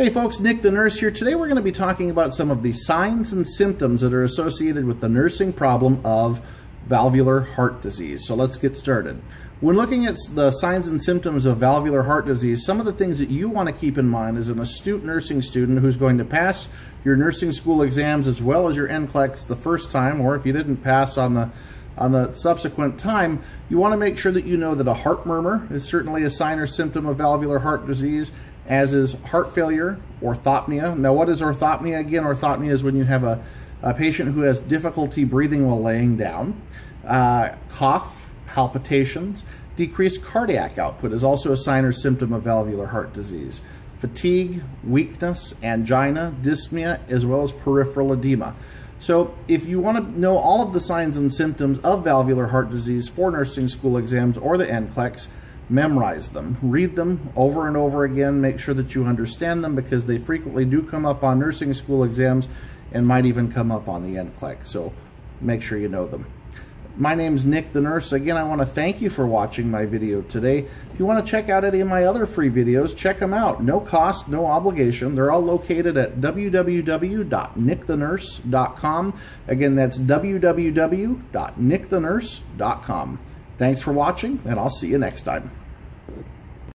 Hey folks, Nick the nurse here. Today we're going to be talking about some of the signs and symptoms that are associated with the nursing problem of valvular heart disease. So let's get started. When looking at the signs and symptoms of valvular heart disease, some of the things that you want to keep in mind as an astute nursing student who's going to pass your nursing school exams as well as your NCLEX the first time, or if you didn't pass on the on the subsequent time, you want to make sure that you know that a heart murmur is certainly a sign or symptom of valvular heart disease, as is heart failure, orthopnea. Now, what is orthopnea? Again, orthopnea is when you have a, a patient who has difficulty breathing while laying down. Uh, cough, palpitations, decreased cardiac output is also a sign or symptom of valvular heart disease. Fatigue, weakness, angina, dyspnea, as well as peripheral edema. So if you want to know all of the signs and symptoms of valvular heart disease for nursing school exams or the NCLEX, memorize them. Read them over and over again. Make sure that you understand them because they frequently do come up on nursing school exams and might even come up on the NCLEX. So make sure you know them. My name's Nick the Nurse. Again, I want to thank you for watching my video today. If you want to check out any of my other free videos, check them out. No cost, no obligation. They're all located at www.nickthenurse.com. Again, that's www.nickthenurse.com. Thanks for watching, and I'll see you next time.